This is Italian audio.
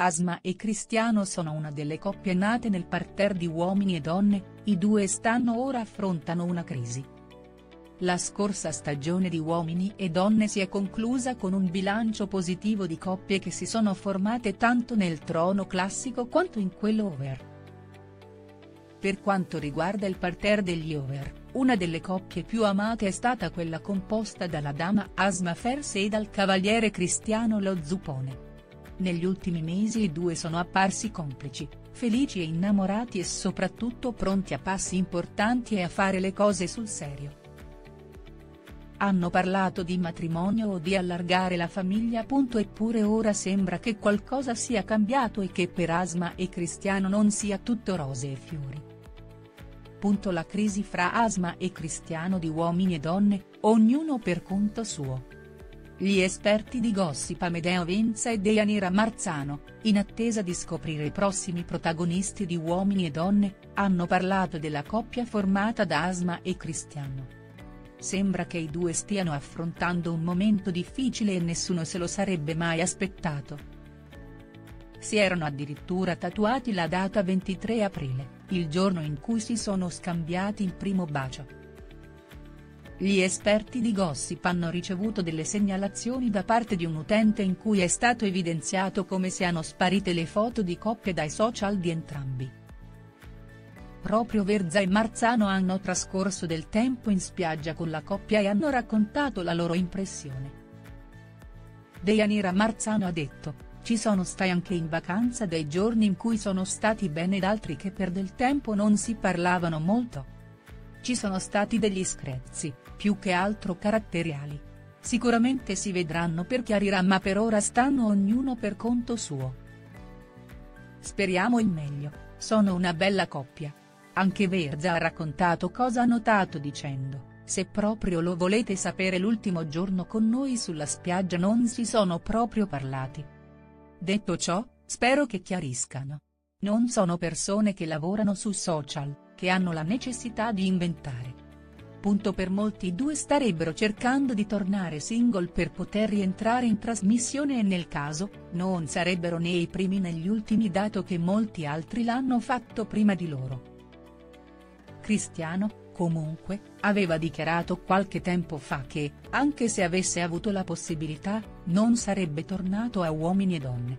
Asma e Cristiano sono una delle coppie nate nel parterre di Uomini e Donne, i due stanno ora affrontano una crisi. La scorsa stagione di Uomini e Donne si è conclusa con un bilancio positivo di coppie che si sono formate tanto nel trono classico quanto in quello over. Per quanto riguarda il parterre degli over, una delle coppie più amate è stata quella composta dalla dama Asma Ferse e dal cavaliere Cristiano Lo Zupone. Negli ultimi mesi i due sono apparsi complici, felici e innamorati e soprattutto pronti a passi importanti e a fare le cose sul serio hanno parlato di matrimonio o di allargare la famiglia. Eppure ora sembra che qualcosa sia cambiato e che per Asma e Cristiano non sia tutto rose e fiori. Punto la crisi fra Asma e Cristiano di uomini e donne, ognuno per conto suo. Gli esperti di Gossip Amedeo Venza e Deianira Marzano, in attesa di scoprire i prossimi protagonisti di Uomini e Donne, hanno parlato della coppia formata da Asma e Cristiano. Sembra che i due stiano affrontando un momento difficile e nessuno se lo sarebbe mai aspettato. Si erano addirittura tatuati la data 23 aprile, il giorno in cui si sono scambiati il primo bacio. Gli esperti di Gossip hanno ricevuto delle segnalazioni da parte di un utente in cui è stato evidenziato come siano sparite le foto di coppie dai social di entrambi. Proprio Verza e Marzano hanno trascorso del tempo in spiaggia con la coppia e hanno raccontato la loro impressione. Deianira Marzano ha detto, ci sono stai anche in vacanza dei giorni in cui sono stati bene ed altri che per del tempo non si parlavano molto. Ci sono stati degli screzi, più che altro caratteriali. Sicuramente si vedranno per chiarirà ma per ora stanno ognuno per conto suo. Speriamo il meglio, sono una bella coppia. Anche Verza ha raccontato cosa ha notato dicendo, se proprio lo volete sapere l'ultimo giorno con noi sulla spiaggia non si sono proprio parlati. Detto ciò, spero che chiariscano. Non sono persone che lavorano su social, che hanno la necessità di inventare. Punto per molti due starebbero cercando di tornare single per poter rientrare in trasmissione e nel caso, non sarebbero né i primi né gli ultimi dato che molti altri l'hanno fatto prima di loro. Cristiano, comunque, aveva dichiarato qualche tempo fa che, anche se avesse avuto la possibilità, non sarebbe tornato a Uomini e Donne.